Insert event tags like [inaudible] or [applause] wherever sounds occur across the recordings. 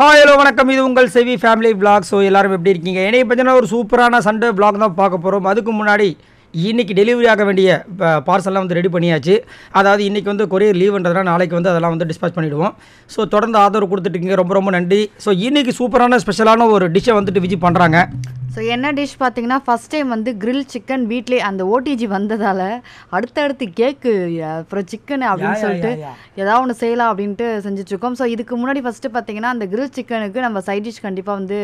Hi hello வணக்கம். இது உங்கள் செவி ஃபேமிலி விளாக் ஸோ எல்லாரும் எப்படி இருக்கீங்க? என்னைக்கு பார்த்தீங்கன்னா ஒரு சூப்பரான சண்டே விளாக் தான் பார்க்க போகிறோம் அதுக்கு முன்னாடி இன்னைக்கு டெலிவரி ஆக வேண்டிய பார்சல்லாம் வந்து ரெடி பண்ணியாச்சு. அதாவது இன்னைக்கு வந்து கொரியர் லீவ்ன்றதுனால நாளைக்கு வந்து அதெல்லாம் வந்து டிஸ்பேச் பண்ணிவிடுவோம் ஸோ தொடர்ந்து ஆதரவு கொடுத்துட்டீங்க ரொம்ப ரொம்ப நன்றி. ஸோ இன்னைக்கு சூப்பரான ஸ்பெஷலான ஒரு டிஷ்ஷை வந்துட்டு விஜி பண்ணுறாங்க ஸோ என்ன டிஷ் பார்த்தீங்கன்னா ஃபர்ஸ்ட் டைம் வந்து grill சிக்கன் வீட்லேயே அந்த ஓடிஜி வந்ததால் அடுத்தடுத்து கேக்கு அப்புறம் சிக்கன் அப்படின்னு சொல்லிட்டு. ஏதாவது ஒன்று செய்யலாம் அப்படின்ட்டு செஞ்சுட்ருக்கோம் ஸோ இதுக்கு முன்னாடி ஃபஸ்ட்டு பார்த்தீங்கன்னா அந்த grill சிக்கனுக்கு நம்ம சைட் டிஷ் கண்டிப்பாக வந்து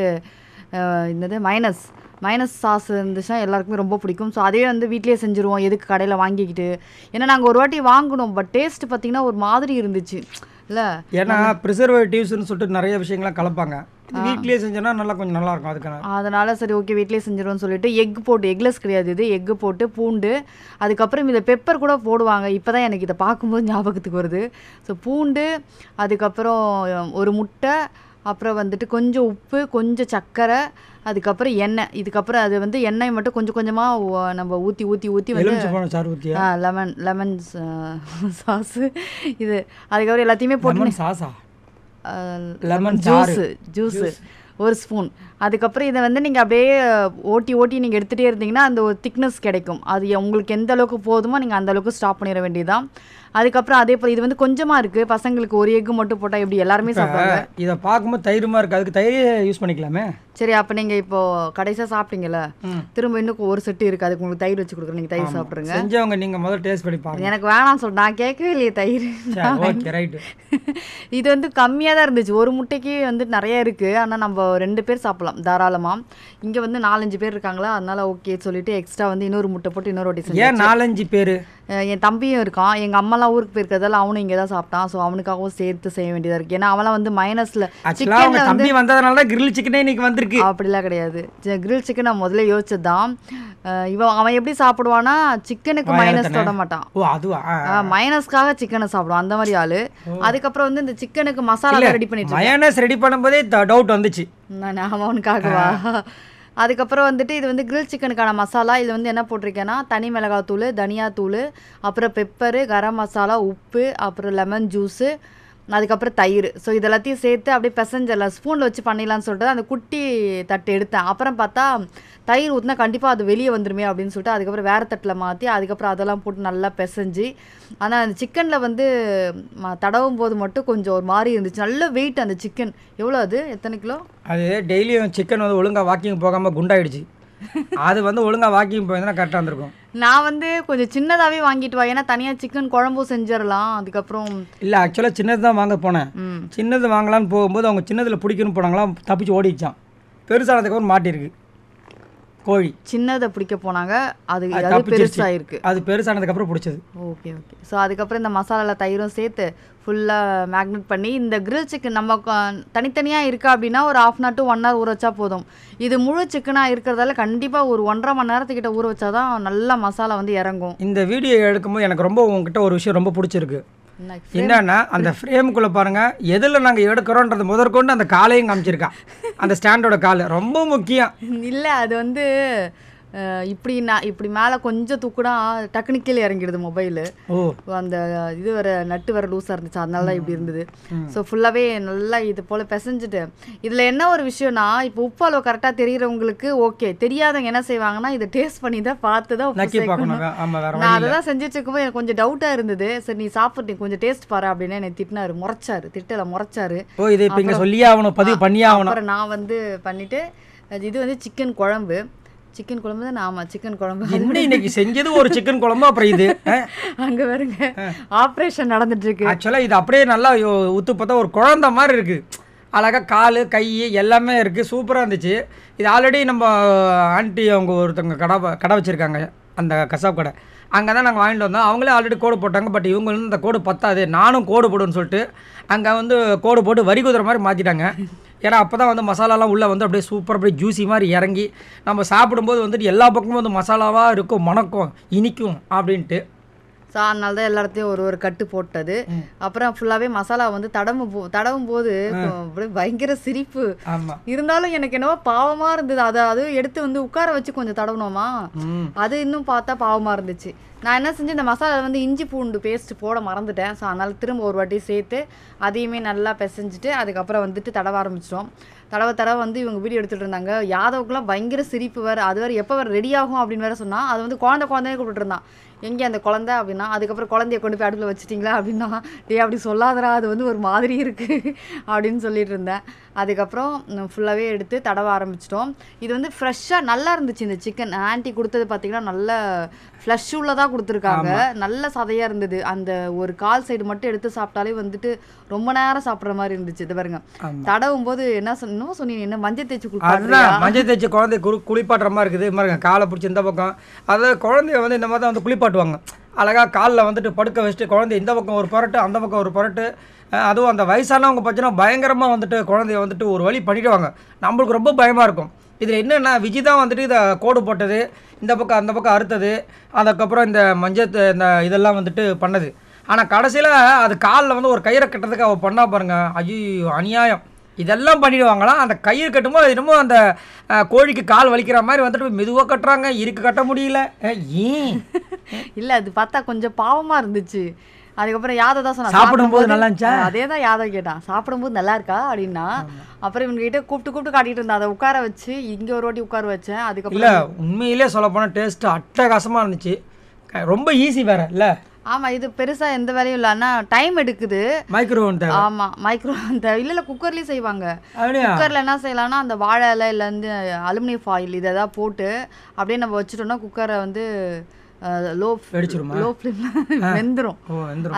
என்னது மைனஸ் மைனஸ் சாஸ் இருந்துச்சுன்னா எல்லாருக்குமே ரொம்ப பிடிக்கும். ஸோ அதே வந்து வீட்லேயே செஞ்சுருவோம். எதுக்கு கடையில் வாங்கிக்கிட்டு? ஏன்னா நாங்கள் ஒரு வாட்டி வாங்கினோம். பட் டேஸ்ட் பார்த்தீங்கன்னா ஒரு மாதிரி இருந்துச்சு. இல்லை? ஏன்னா ப்ரிசர்வேட்டிவ்ஸ்னு சொல்லிட்டு நிறைய விஷயங்கள்லாம் கலப்பாங்க. வீட்லேயே செஞ்சோன்னா நல்லா கொஞ்சம் நல்லா இருக்கும் அதுக்கான. அதனால சரி ஓகே வீட்லயே செஞ்சிருவோம்னு சொல்லிட்டு எக் போட்டு எக்லெஸ் கிடையாது இது. எக்கு போட்டு பூண்டு. அதுக்கப்புறம் இதை பெப்பர் கூட போடுவாங்க. இப்போ தான் எனக்கு இதை பார்க்கும்போது ஞாபகத்துக்கு வருது. ஸோ பூண்டு அதுக்கப்புறம் ஒரு முட்டை அப்புறம் வந்துட்டு கொஞ்சம் உப்பு கொஞ்சம் சர்க்கரை அதுக்கப்புறம் எண்ணெய். இதுக்கப்புறம் அது வந்து எண்ணெய் மட்டும் கொஞ்சம் கொஞ்சமாக நம்ம ஊற்றி ஊற்றி ஊற்றி வந்து லெமன் லெமன் சாஸு இது அதுக்கப்புறம் எல்லாத்தையுமே போட்டு சாஸா லெமன் லெமன் ஜூஸு ஜூஸு ஒரு ஸ்பூன் அதுக்கப்புறம் இதை வந்து நீங்கள் அப்படியே ஓட்டி ஓட்டி நீங்கள் எடுத்துகிட்டே இருந்தீங்கன்னா அந்த ஒரு திக்னஸ் கிடைக்கும். அது உங்களுக்கு எந்த அளவுக்கு போதுமோ நீங்கள் அந்த அளவுக்கு ஸ்டாப் பண்ணிட வேண்டியதுதான். அதுக்கப்புறம் அதே போல் இது வந்து கொஞ்சமாக இருக்குது பசங்களுக்கு ஒரு எக்கு மட்டும் போட்டால் எப்படி எல்லாருமே சாப்பிடுவாங்க? இதை பார்க்கும்போது தயிர்மா இருக்கு? அதுக்கு தயிரே யூஸ் பண்ணிக்கலாமே? சரி அப்போ நீங்கள் இப்போ கடைசியாக சாப்பிட்டீங்கல்ல. திரும்ப இன்னும் ஒரு செட்டு இருக்குது அதுக்கு உங்களுக்கு தயிர் வச்சு கொடுக்குறேன். நீங்கள் தயிர் சாப்பிட்ருங்க செஞ்சவங்க நீங்க முதல்ல டேஸ்ட் பண்ணி பாருங்க. எனக்கு வேணாம் சொல் நான் கேட்கவே இல்லையே தயிர். [laughs] இது வந்து கம்மியாக தான் இருந்துச்சு. ஒரு முட்டைக்கு வந்து நிறைய இருக்குது ஆனால் நம்ம ரெண்டு பேர் சாப்பிடலாம். தாராளமாக இங்கே வந்து நாலஞ்சு பேர் இருக்காங்களா? அதனால ஓகே சொல்லிட்டு எக்ஸ்ட்ரா வந்து இன்னொரு முட்டை போட்டு இன்னொரு ரொட்டி ஏன் நாலஞ்சு பேரு? என் தம்பியும் இருக்கான். எங்கள் அம்மாலாம் ஊருக்கு போயிருக்கிறதால அவனும் இங்கே தான் சாப்பிட்டான். ஸோ அவனுக்காகவும் சேர்த்து செய்ய வேண்டியதாக இருக்குது ஏன்னா அவன்லாம் வந்து மைனஸில் அவங்க தம்பி வந்ததுனால தான் கிரில் சிக்கனே இன்னைக்கு வந்திருக்கு. அப்படிலாம் கிடையாது. கிரில் சிக்கன் நான் முதல்ல யோசிச்சது தான் இவன் அவன் எப்படி சாப்பிடுவானா சிக்கனுக்கு மைனஸ் தொட மாட்டான். மைனஸ்க்காக சிக்கனை சாப்பிடுவான். அந்த மாதிரி ஆளு. அதுக்கப்புறம் வந்து இந்த சிக்கனுக்கு மசாலா ரெடி பண்ணிட்டு மயோனஸ் ரெடி பண்ணும்போதே டவுட் வந்துச்சு. நான் அவனுக்காகவா? அதுக்கப்புறம் வந்துட்டு இது வந்து கிரில் சிக்கனுக்கான மசாலா. இது வந்து என்ன போட்டிருக்கேன்னா தனி மிளகாத்தூள் தனியாத்தூள் அப்புறம் பெப்பரு கரம் மசாலா உப்பு அப்புறம் லெமன் ஜூஸு அதுக்கப்புறம் தயிர். ஸோ இதெல்லாத்தையும் சேர்த்து அப்படியே பிசைஞ்சல ஸ்பூனில் வச்சு பண்ணிடலான்னு சொல்லிட்டு அந்த குட்டி தட்டு எடுத்தேன். அப்புறம் பார்த்தா தயிர் ஊற்றினா கண்டிப்பாக அது வெளியே வந்துருமே அப்படின்னு சொல்லிட்டு அதுக்கப்புறம் வேறு தட்டில் மாற்றி அதுக்கப்புறம் அதெல்லாம் போட்டு நல்லா பிசைஞ்சு ஆனால் அந்த சிக்கனில் வந்து தடவும் போது மட்டும் கொஞ்சம் ஒரு மாதிரி இருந்துச்சு. நல்ல வெயிட் அந்த சிக்கன். எவ்வளோ அது? எத்தனை கிலோ? அது டெய்லியும் சிக்கன் வந்து ஒழுங்காக வாக்கிங் போகாமல் குண்டாயிடுச்சு. அது வந்து ஒழுங்கா வாக்கிங் போயிருந்தா கரெக்டாக இருந்திருக்கும். நான் வந்து கொஞ்சம் சின்னதாகவே வாங்கிட்டு வா. ஏன்னா தனியாக சிக்கன் குழம்பும் செஞ்சிடலாம். அதுக்கப்புறம் இல்லை ஆக்சுவலாக சின்னது தான் வாங்க போனேன். சின்னது வாங்கலான்னு போகும்போது அவங்க சின்னதில் பிடிக்கணும்னு போனாங்களாம் தப்பிச்சு ஓடிச்சான் பெருசானதுக்கப்புறம் மாட்டிருக்கு. கோழி. சின்னதை பிடிக்க போனாங்க. அது அது. பெருசாயிருக்கு. அது பெருசானதுக்கப்புறம் பிடிச்சது. Okay okay. ஸோ அதுக்கப்புறம் இந்த மசாலாவில் தயிரும் சேர்த்து ஃபுல்லாக மேக்னெட் பண்ணி இந்த grill சிக்கன் நம்ம க- தனித்தனியா இருக்கா அப்படின்னா ஒரு half an hour to one hour ஊற வச்சா போதும். இது முழு சிக்கனாக இருக்கிறதால கண்டிப்பாக ஒரு ஒன்றரை மணி நேரத்துக்கிட்ட ஊற வச்சா தான் நல்லா மசாலா வந்து இறங்கும். இந்த வீடியோ எடுக்கும்போது எனக்கு ரொம்ப உங்ககிட்ட ஒரு விஷயம் ரொம்ப பிடிச்சிருக்கு. என்னன்னா அந்த ஃப்ரேமுக்குள்ளே பாருங்க எதில் நாங்கள் எடுக்கிறோன்றது முதற்கொண்டு அந்த காலையும் காமிச்சிருக்கா. அந்த ஸ்டாண்டோட கால் ரொம்ப முக்கியம். இல்லை அது வந்து இப்படி நான் இப்படி மேலே கொஞ்சம் தூக்குனா டக்குனு கீழே இறங்கிடுது மொபைலு அந்த இது வர நட்டு வர லூஸாக இருந்துச்சு. அதனால தான் இப்படி இருந்தது. ஸோ ஃபுல்லாகவே நல்லா இது போல் பிசைஞ்சிட்டு. இதில் என்ன ஒரு விஷயம்னா இப்போ உப்பு அளவு கரெக்டாக தெரியிறவங்களுக்கு ஓகே தெரியாதவங்க என்ன செய்வாங்கன்னா இதை டேஸ்ட் பண்ணி தான் பார்த்து தான் நான் அதை தான் செஞ்சுட்டு இருக்கும்போது எனக்கு கொஞ்சம் டவுட்டாக இருந்தது. சரி நீ சாப்பிட்டு கொஞ்சம் டேஸ்ட் பாரு அப்படின்னு என்னை திட்டினாரு. முறைச்சாரு திட்டலை முறைச்சாரு. ஓ இது இப்போ இங்கே சொல்லியே ஆகணும் பதிவு பண்ணியே ஆகணும். அப்புறம் நான் வந்து பண்ணிட்டு இது வந்து சிக்கன் குழம்பு. சிக்கன் குழம்பு தான் ஆமாம் சிக்கன் குழம்பு என்ன இன்னைக்கு செஞ்சது ஒரு சிக்கன் குழம்பு அப்புறம் இது? அங்கே வருங்க ஆப்ரேஷன் நடந்துட்டு இருக்கு ஆக்சுவலாக இது அப்படியே நல்லா உத்து பார்த்தா ஒரு குழந்த மாதிரி இருக்குது அழகாக கால் கை எல்லாமே இருக்குது சூப்பராக இருந்துச்சு. இது ஆல்ரெடி நம்ம ஆண்டி அவங்க ஒருத்தவங்க கடை கடை வச்சுருக்காங்க அந்த கசாப் கடை. அங்கே தான் நாங்கள் வாங்கிட்டு வந்தோம். அவங்களே ஆல்ரெடி கோடு போட்டாங்க பட் இவங்க வந்து இந்த கோடு பத்தாது. நானும் கோடு போடுன்னு சொல்லிட்டு அங்கே வந்து கோடு போட்டு வரி குதிரை மாதிரி மாற்றிட்டாங்க ஏன்னா அப்போ தான் வந்து மசாலாலாம் உள்ளே வந்து அப்படியே சூப்பர் அப்படியே ஜூஸி மாதிரி இறங்கி நம்ம சாப்பிடும்போது வந்துட்டு எல்லா பக்கமும் வந்து மசாலாவாக இருக்கும் மணக்கும் இனிக்கும் அப்படின்ட்டு. ஸோ அதனால தான் எல்லா இடத்தையும் ஒரு ஒரு கட்டு போட்டது. அப்புறம் ஃபுல்லாகவே மசாலா வந்து தடவும் போ தடவும் போது அப்படியே பயங்கர சிரிப்பு. இருந்தாலும் எனக்கு என்னவோ பாவமாக இருந்தது. அதை அது எடுத்து வந்து உட்கார வச்சு கொஞ்சம் தடவணுமா ம். அது இன்னும் பார்த்தா பாவமாக இருந்துச்சு. நான் என்ன செஞ்சேன் இந்த மசாலா வந்து இஞ்சி பூண்டு பேஸ்ட் போட மறந்துட்டேன். ஸோ அதனால் திரும்ப ஒரு வாட்டி சேர்த்து அதையுமே நல்லா பிசைஞ்சிட்டு அதுக்கப்புறம் வந்துட்டு தடவ ஆரம்பிச்சிட்டோம். தடவை தடவை வந்து இவங்க வீடியோ எடுத்துகிட்டு இருந்தாங்க. யாதவுக்குலாம் பயங்கர சிரிப்பு வேறு. அது வேறு எப்போ வேறு ரெடி ஆகும் அப்படின்னு வேறு சொன்னால் அது வந்து குழந்தை குழந்தையே கூப்பிட்டு இருந்தான். எங்கே அந்த குழந்தை அப்படின்னா அதுக்கப்புறம் குழந்தைய கொண்டு போய் அடுப்பில் வச்சிட்டிங்களா அப்படின்னா டே அப்படி சொல்லாதடா அது வந்து ஒரு மாதிரி இருக்குது [laughs] அப்படின்னு சொல்லிட்டு இருந்தேன். அதுக்கப்புறம் ஃபுல்லாகவே எடுத்து தடவ ஆரம்பிச்சிட்டோம். இது வந்து ஃப்ரெஷ்ஷாக நல்லா இருந்துச்சு இந்த சிக்கன் ஆன்ட்டி கொடுத்தது பார்த்திங்கன்னா நல்ல ஃப்ளஷ் உள்ளதாக கொடுத்துருக்காங்க. நல்ல சதையாக இருந்தது. அந்த ஒரு கால் சைடு மட்டும் எடுத்து சாப்பிட்டாலே வந்துட்டு ரொம்ப நேரம் சாப்பிட்ற மாதிரி இருந்துச்சு. இது பாருங்க. தடவும் போது என்ன சொன்னோம் சொன்னீங்க. என்ன மஞ்சள் தேய்ச்சி கொடுப்பாங்க மஞ்சள் தேய்ச்சி குழந்தை குளி குளிப்பாட்டுற மாதிரி இருக்குது. பாருங்க காலை பிடிச்சி இந்த பக்கம். அதாவது குழந்தைய வந்து இந்த மாதிரி தான் வந்து குளிப்பாட்டுவாங்க. அழகாக காலில் வந்துட்டு படுக்க வச்சுட்டு குழந்தை இந்த பக்கம் ஒரு புரட்டு அந்த பக்கம் ஒரு புரட்டு. அதுவும் அந்த வயசானவங்க பார்த்தீங்கன்னா பயங்கரமாக வந்துட்டு குழந்தைய வந்துட்டு ஒரு வழி பண்ணிடுவாங்க. நம்மளுக்கு ரொம்ப பயமாக இருக்கும். இதில் என்னென்னா விஜய் தான் வந்துட்டு இதை கோடு போட்டது இந்த பக்கம் அந்த பக்கம் அறுத்தது அதுக்கப்புறம் இந்த மஞ்சள் இந்த இதெல்லாம் வந்துட்டு பண்ணது. ஆனால் கடைசியில் அது காலில் வந்து ஒரு கயிறை கட்டுறதுக்கு அவள் பண்ணா பாருங்கள் ஐயோ அநியாயம். இதெல்லாம் பண்ணிடுவாங்களாம் அந்த கயிறு கட்டும்போது என்னமோ அந்த கோழிக்கு கால் வலிக்கிற மாதிரி வந்துட்டு மெதுவாக கட்டுறாங்க. இருக்கு கட்ட முடியல. ஏன்? [laughs] இல்லை அது பார்த்தா கொஞ்சம் பாவமாக இருந்துச்சு. அதுக்கப்புறம் யாதவ தான் சொன்னா சாப்பிடும்போது நல்லா இருந்துச்சா? அதே தான் யாதவ கேட்டான் சாப்பிடும்போது நல்லா இருக்கா அப்படின்னா அப்புறம் இவங்க கிட்ட கூப்பிட்டு கூப்பிட்டு காட்டிட்டு இருந்தா அதை உட்கார வச்சு இங்க ஒரு வாட்டி உட்கார வச்சேன் இல்லை அதுக்கப்புறம் உண்மையிலே சொல்ல போனால் டேஸ்ட்டு அட்டகாசமாக இருந்துச்சு. ரொம்ப ஈஸி வேற இல்லை? ஆமா இது பெருசா எந்த வேலையும் இல்லை. ஆனா டைம் எடுக்குது. மைக்ரோவன் தேவை. ஆமா மைக்ரோ அந்த இல்ல இல்ல குக்கர்லயும் செய்வாங்க. குக்கர்ல என்ன செய்யலாம்னா அந்த வாழை இலை இல்லை வந்து அலுமினியம் ஃபாயில் இதை தான் போட்டு அப்படியே நம்ம வச்சுட்டோம்னா குக்கரை வந்து லோ வெடிச்சிருமா? லோ ஃப்ளேம்ல வந்துடும்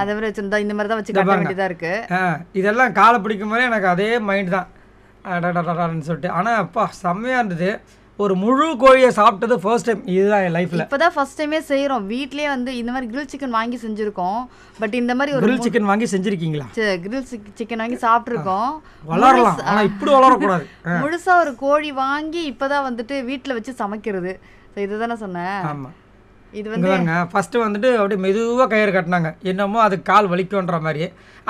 அதை விட வச்சிருந்தா இந்த மாதிரி தான் வச்சு கட்ட வேண்டியதா இருக்கு. இதெல்லாம் காலை பிடிக்கும் போதே எனக்கு அதே மைண்ட் தான். அடடடடன்னு சொல்லிட்டு. ஆனால் அப்பா செம்மையாக இருந்தது. ஒரு முழு கோழியை சாப்பிட்டது ஃபர்ஸ்ட் டைம் இதுதான் என் லைஃப்பில் இப்பதான் ஃபர்ஸ்ட் டைமே செய்றோம். வீட்லயே வந்து இந்த மாதிரி கிரில் சிக்கன் வாங்கி செஞ்சிருக்கோம். பட் இந்த மாதிரி ஒரு கிரில் சிக்கன் வாங்கி செஞ்சுருக்கீங்களா? கிரில் சிக்கன் வாங்கி சாப்பிட்ருக்கோம். வளரலாம். ஆனால் இப்படி வளரக்கூடாது. [laughs] முழுசா ஒரு கோழி வாங்கி இப்பதான் வந்துட்டு வீட்ல வச்சு சமைக்கிறது. ஸோ இதுதானே சொன்னேன். ஆமாம் இது வந்து பாருங்க ஃபஸ்ட்டு வந்துட்டு அப்படியே மெதுவாக கயிறு கட்டினாங்க. என்னமோ அது கால் வலிக்குன்ற மாதிரி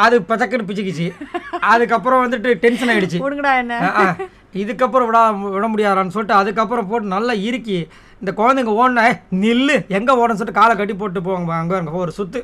அது பச்சக்குன்னு பிச்சுக்கிச்சு. அதுக்கப்புறம் வந்துட்டு டென்ஷன் ஆயிடுச்சு. கொடுங்கடா என்ன. இதுக்கப்புறம் விட விட முடியாதான்னு சொல்லிட்டு அதுக்கப்புறம் போட்டு நல்லா இறுக்கி இந்த குழந்தைங்க ஓடின நில்லு. எங்கே ஓடன்னு சொல்லிட்டு காலை கட்டி போட்டு போவாங்க அங்கே அங்கே ஒரு சுத்து.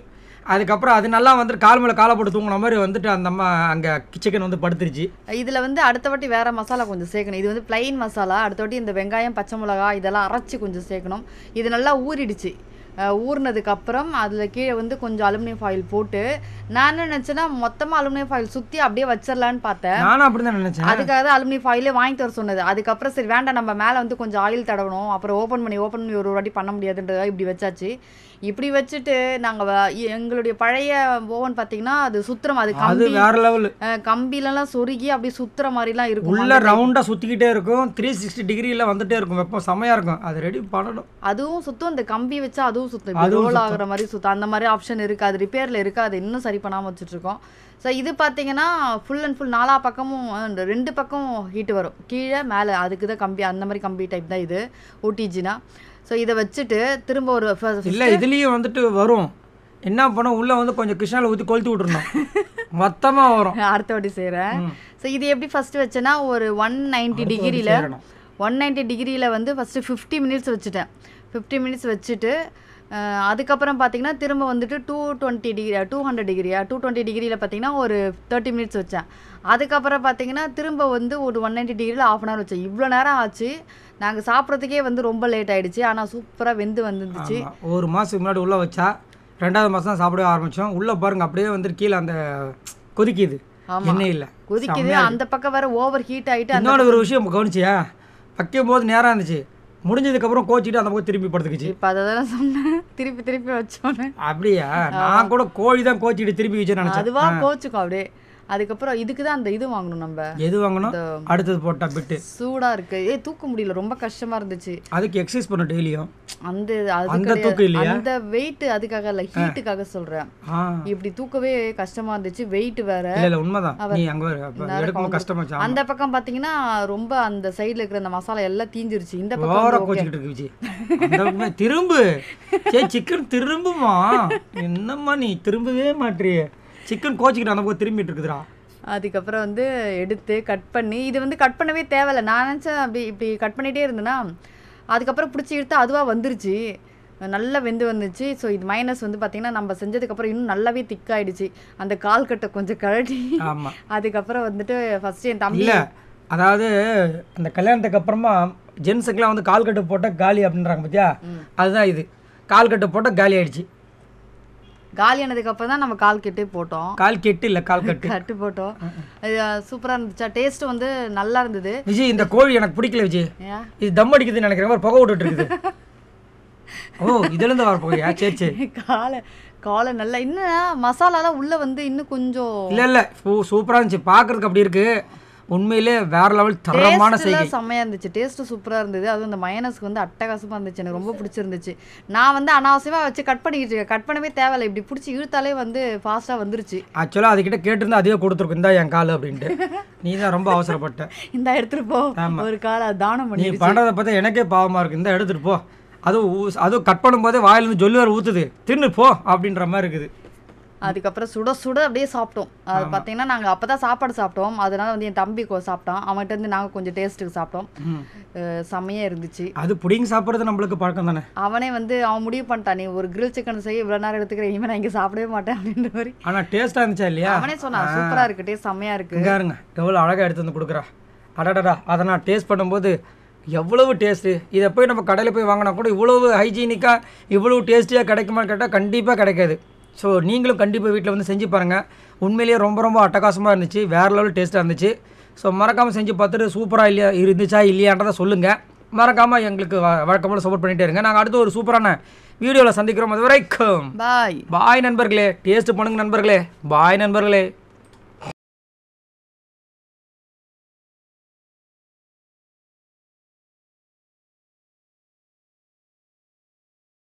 அதுக்கப்புறம் அது நல்லா வந்துட்டு கால் மேலே காலை போட்டு தூங்கின மாதிரி வந்துட்டு அந்த அம்மா அங்கே சிக்கன் வந்து படுத்துருச்சு. இதில் வந்து அடுத்த வாட்டி வேற மசாலா கொஞ்சம் சேர்க்கணும். இது வந்து பிளைன் மசாலா அடுத்த வாட்டி இந்த வெங்காயம் பச்சை மிளகா இதெல்லாம் அரைச்சி கொஞ்சம் சேர்க்கணும். இது நல்லா ஊறிடுச்சு. அஹ் ஊறினதுக்கு அப்புறம் அதில் கீழே வந்து கொஞ்சம் அலுமினியம் ஃபாயில் போட்டு நான் என்ன நினச்சேன்னா மொத்தமாக அலுமினியம் ஃபாயில் சுற்றி அப்படியே வச்சிடலான்னு பார்த்தேன். நானும் அப்படி தான் நினச்சேன். அதுக்காக தான் அலுமினியம் ஃபாயிலே வாங்கிட்டு வர சொன்னது. அதுக்கப்புறம் சரி வேண்டாம் நம்ம மேலே வந்து கொஞ்சம் ஆயில் தடவணும். அப்புறம் ஓப்பன் பண்ணி ஓப்பன் பண்ணி ஒரு வாட்டி பண்ண முடியாதுன்றதா இப்படி வச்சாச்சு. இப்படி வச்சுட்டு நாங்கள் எங்களுடைய பழைய ஓவன் பார்த்தீங்கன்னா அது சுத்திரம் அது கம்பி வேற லெவலு கம்பிலலாம் சொருகி அப்படியே சுத்துற மாதிரிலாம் இருக்கும். உள்ள ரவுண்டாக சுற்றிக்கிட்டே இருக்கும். த்ரீ சிக்ஸ்டி டிகிரியில் வந்துட்டே இருக்கும். வெப்பம் செமையாக இருக்கும். அது ரெடி பண்ணணும். அதுவும் சுத்தும். இந்த கம்பி வச்சா அதுவும் சுத்தும் அதுவும் ரோல் ஆகுற மாதிரி சுத்தும் அந்த மாதிரி ஆப்ஷன் இருக்கு அது ரிப்பேர்ல இருக்கு அது இன்னும் சரி பண்ணாம வச்சுட்டு இருக்கோம் ஸோ இது பார்த்தீங்கன்னா ஃபுல் அண்ட் ஃபுல் நாலா பக்கமும் ரெண்டு பக்கம் ஹீட் வரும். கீழே மேலே அதுக்கு தான் கம்பி அந்த மாதிரி கம்பி டைப் தான் இது ஓடிஜினா ஸோ இதை வச்சுட்டு திரும்ப ஒரு இல்லை இதுலேயும் வந்துட்டு வரும். என்ன பண்ணோம் உள்ளே வந்து கொஞ்சம் கிருஷ்ணாவில் ஊற்றி கொளுத்தி விட்டுருந்தோம் [laughs] மொத்தமாக வரும். அடுத்த வாட்டி செய்கிறேன். ஸோ இது எப்படி ஃபர்ஸ்ட் வச்சேன்னா ஒரு ஒன் நைன்டி அடுத்த வாட்டி டிகிரியில். ஒன் நைன்ட்டி டிகிரியில் வந்து ஃபஸ்ட்டு ஃபிஃப்டி மினிட்ஸ் வச்சுட்டேன். ஃபிஃப்டி மினிட்ஸ் வச்சுட்டு அதுக்கப்புறம் பார்த்தீங்கன்னா திரும்ப வந்துட்டு two twenty degree two hundred டிகிரியா two twenty டிகிரியில் பார்த்தீங்கன்னா ஒரு தேர்ட்டி மினிட்ஸ் வச்சேன். அதுக்கப்புறம் பார்த்தீங்கன்னா திரும்ப வந்து ஒரு ஒன் நைன்ட்டி டிகிரியில் ஆஃப் அன் ஹவர் வச்சேன். இவ்வளோ நேரம் ஆச்சு. நாங்கள் சாப்பிட்றதுக்கே வந்து ரொம்ப லேட் ஆயிடுச்சு. ஆனால் சூப்பராக வெந்து வந்துருந்துச்சு. ஒரு மாதத்துக்கு முன்னாடி உள்ளே வச்சா ரெண்டாவது மாதம் தான் சாப்பிடவே ஆரம்பித்தோம் உள்ளே பாருங்க அப்படியே வந்துட்டு கீழே அந்த கொதிக்குது. எண்ணெயில் கொதிக்குது. அந்த பக்கம் வேற ஓவர் ஹீட் ஆகிட்டு அந்த இன்னொரு ஒரு விஷயம் கவனிச்சியா? வைக்கும் போது நேரம் இருந்துச்சு. முடிஞ்சதுக்கப்புறம் கோச்சிட்டு அந்த பக்கம் திரும்பி படுத்துக்குச்சு. இப்போ அதை தானே சொன்னேன். திருப்பி திருப்பி வச்சோன்னே. அப்படியா? நான் கூட கோழி தான் கோச்சிட்டு திரும்பி வச்சு நினச்சேன். அதுவா கோச்சுக்கும் அப்படியே. அதுக்கப்புறம் இதுக்கு தான் அந்த இது வாங்கணும் நம்ம. எது வாங்கணும்? அடுத்தது போட்டா பிட்டு. சூடா இருக்கு. ஏ தூக்க முடியல. ரொம்ப கஷ்டமா இருந்துச்சு. அதுக்கு எக்ஸசைஸ் பண்ண டெய்லியும். அந்த அந்த. தூக்கம் இல்லையா? அந்த வெயிட் அதுக்காக இல்ல ஹீட்டுக்காக சொல்றேன். இப்படி தூக்கவே கஷ்டமா இருந்துச்சு. வெயிட் வேற. இல்லை இல்லை உண்மைதான். நீ அங்கே அப்போ எடுக்கும்போது கஷ்டமாச்சா அந்த பக்கம் பாத்தீங்கன்னா ரொம்ப அந்த சைடுல இருக்கிற அந்த மசாலா எல்லாம் தீஞ்சிருச்சு. இந்த பக்கம். கோச்சிக்கிட்டு இருக்கு திரும்பு. சே சிக்கன் திரும்புமா? என்னம்மா நீ? திரும்பவே மாட்டியே சிக்கன் கோச்சிக்கிட்டு அந்த திரும்பிட்டு இருக்குதுடா. அதுக்கப்புறம் வந்து எடுத்து கட் பண்ணி இது வந்து கட் பண்ணவே தேவையில்ல. நான் நினச்சேன் அப்படி இப்படி கட் பண்ணிகிட்டே இருந்தேன்னா அதுக்கப்புறம் பிடிச்சி இழுத்து அதுவாக வந்துருச்சு. நல்லா வெந்து வந்துச்சு. ஸோ இது மைனஸ் வந்து பார்த்தீங்கன்னா நம்ம செஞ்சதுக்கப்புறம் இன்னும் நல்லாவே திக்காயிடுச்சு அந்த கால் கட்டை கொஞ்சம் கழட்டி ஆமாம் அதுக்கப்புறம் வந்துட்டு ஃபர்ஸ்ட் என் தம்பி அதாவது அந்த கல்யாணத்துக்கு அப்புறமா ஜென்ஸுக்கெலாம் வந்து கால் கட்டு போட்டால் காலி அப்படின்றாங்க பார்த்தியா அதுதான் இது. கால் கட்டு போட்டால் காலி ஆயிடுச்சு. காலி ஆனதுக்கு அப்புறம் தான் நம்ம கால் கெட்டே போட்டோம். கால் கெட்டு இல்லை கால் கட்டு. [laughs] கட்டு போட்டோம். அது சூப்பராக இருந்துச்சா? டேஸ்ட் வந்து நல்லா இருந்தது. விஜய் இந்த கோழி எனக்கு பிடிக்கல விஜய். இது தம் அடிக்குதுன்னு நினைக்கிற மாதிரி புகை விட்டுட்டு இருக்குது. [laughs] ஓ இதுலேருந்து வர புகையா? சரி சரி. காலை காலை நல்லா இன்னும் மசாலாலாம் உள்ளே வந்து இன்னும் கொஞ்சம் இல்லை இல்லை. சூப்பராக இருந்துச்சு. பார்க்கறதுக்கு அப்படி இருக்கு. உண்மையிலே வேற லெவல் தரமான செய்கை. செம்மையாக இருந்துச்சு. டேஸ்ட்டு சூப்பராக இருந்தது. அதுவும் இந்த மயனஸ்க்கு வந்து அட்டகாசமாக இருந்துச்சு. எனக்கு ரொம்ப பிடிச்சிருந்துச்சு. நான் வந்து அனாவசியமாக வச்சு கட் பண்ணிக்கிட்டு இருக்கேன். கட் பண்ணவே தேவையில்லை. இப்படி பிடிச்சி இழுத்தாலே வந்து ஃபாஸ்ட்டாக வந்துருச்சு. ஆக்சுவலாக அதுக்கிட்ட கேட்டிருந்தா அதே கொடுத்துருக்கும். இந்தா என் கால் அப்படின்ட்டு. நீ தான் ரொம்ப அவசரப்பட்ட. [laughs] இந்த எடுத்துட்டு போ. ஒரு காலை தானம் நீ பண்ணி பண்ணுறத பார்த்தா எனக்கே பாவமாக இருக்கு. இந்த எடுத்துட்டு போ. அதுவும் அதுவும் கட் பண்ணும்போதே வாயிலிருந்து ஜொல்லி வேறு ஊற்றுது தின்னு போ அப்படின்ற மாதிரி இருக்குது. அதுக்கப்புறம் சுட சுட அப்படியே சாப்பிட்டோம். அது பார்த்தீங்கன்னா நாங்கள் அப்போ தான் சாப்பாடு சாப்பிட்டோம். அதனால வந்து என் தம்பி கொ- சாப்பிட்டான். அவன்கிட்ட இருந்து நாங்கள் கொஞ்சம் டேஸ்ட்டுக்கு சாப்பிட்டோம். ம். அஹ் செம்மையா இருந்துச்சு. அது புடிங்கி சாப்பிட்றது நம்மளுக்கு பழக்கம் தானே? அவனே வந்து அவன் முடிவு பண்ணிட்டான். நீ ஒரு கிரில் சிக்கன் செய்ய இவ்வளோ நேரம் எடுத்துக்கிறேன் இனிமேல் நான் இங்கே சாப்பிடவே மாட்டேன் அப்படின்ற மாதிரி. ஆனால் டேஸ்ட்டாக இருந்துச்சா இல்லையா? அவனே சொன்னான் சூப்பராக இருக்கு டேஸ்ட் செம்மையா இருக்கு. இருங்க எவ்வளோ அழகாக எடுத்து வந்து கொடுக்குறா. அடடடா அதை நான் டேஸ்ட் பண்ணும்போது எவ்வளவு டேஸ்ட்டு இதை போய் நம்ம கடையில் போய் வாங்கினா கூட இவ்வளவு ஹைஜீனிக்காக இவ்வளவு டேஸ்டியாக கிடைக்குமான்னு கேட்டால் கண்டிப்பாக கிடைக்காது. ஸோ நீங்களும் கண்டிப்பாக வீட்டில் வந்து செஞ்சு பாருங்கள் உண்மையிலேயே ரொம்ப ரொம்ப அட்டகாசமாக இருந்துச்சு. வேறு லெவல் டேஸ்ட்டாக இருந்துச்சு. ஸோ மறக்காமல் செஞ்சு பார்த்துட்டு சூப்பராக இல்லையா இருந்துச்சா இல்லையான்றதை சொல்லுங்கள் மறக்காமல் எங்களுக்கு வழக்கம் போல் சப்போர்ட் பண்ணிகிட்டே இருங்க. நாங்கள் அடுத்து ஒரு சூப்பரான வீடியோவில் சந்திக்கிறோம். அது வரைக்கும் பாய் பாய் நண்பர்களே. டேஸ்ட் பண்ணுங்க நண்பர்களே. பாய் நண்பர்களே.